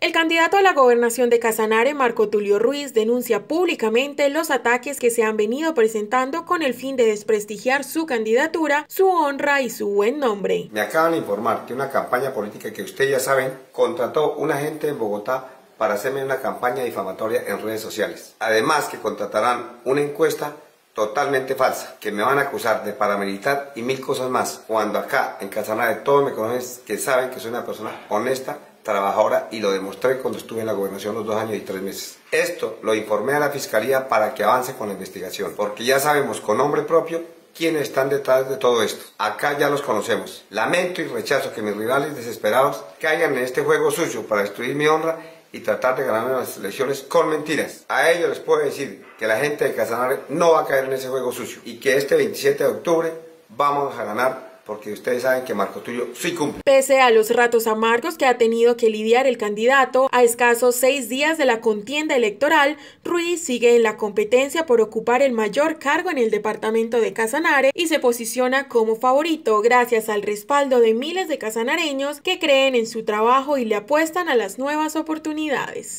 El candidato a la gobernación de Casanare, Marco Tulio Ruiz, denuncia públicamente los ataques que se han venido presentando con el fin de desprestigiar su candidatura, su honra y su buen nombre. Me acaban de informar que una campaña política que ustedes ya saben contrató un agente en Bogotá para hacerme una campaña difamatoria en redes sociales. Además que contratarán una encuesta totalmente falsa, que me van a acusar de paramilitar y mil cosas más, cuando acá en Casanare todos me conocen que saben que soy una persona honesta trabajadora y lo demostré cuando estuve en la gobernación los dos años y tres meses. Esto lo informé a la fiscalía para que avance con la investigación, porque ya sabemos con nombre propio quiénes están detrás de todo esto. Acá ya los conocemos. Lamento y rechazo que mis rivales desesperados caigan en este juego suyo para destruir mi honra y tratar de ganar las elecciones con mentiras. A ellos les puedo decir que la gente de Casanare no va a caer en ese juego sucio y que este 27 de octubre vamos a ganar porque ustedes saben que Marco sí cumple. Pese a los ratos amargos que ha tenido que lidiar el candidato, a escasos seis días de la contienda electoral, Ruiz sigue en la competencia por ocupar el mayor cargo en el departamento de Casanare y se posiciona como favorito gracias al respaldo de miles de casanareños que creen en su trabajo y le apuestan a las nuevas oportunidades.